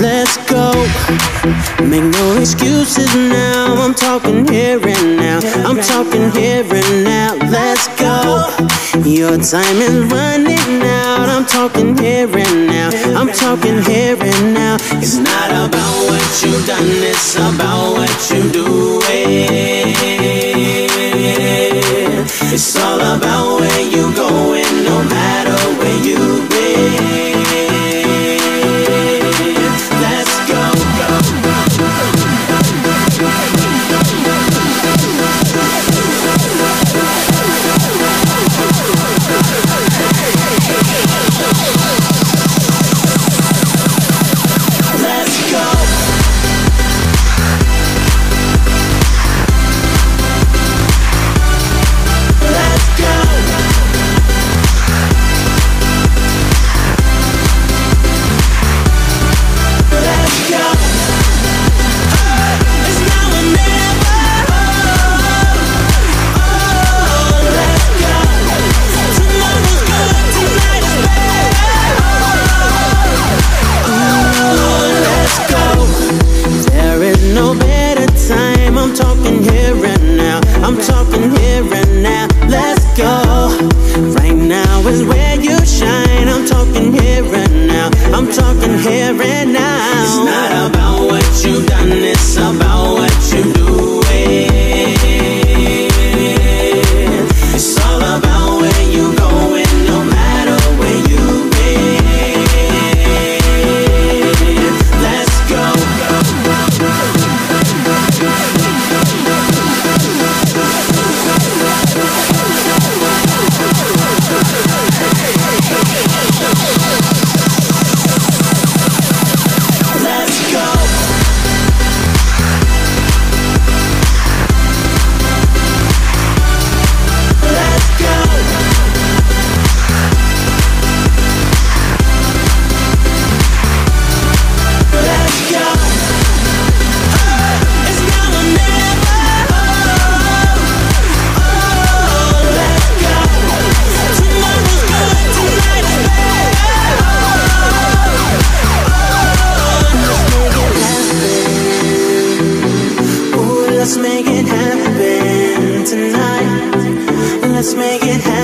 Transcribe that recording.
Let's go. Make no excuses now. I'm talking here and now. I'm talking here and now. Let's go. Your time is running out. I'm talking here and now. I'm talking here and now. It's not about what you've done, it's about what you do. It's all about where you going, Talking here and now. Let's go. Right now is where you shine. I'm talking here and now. I'm talking here and now. It happen tonight. Let's make it happen.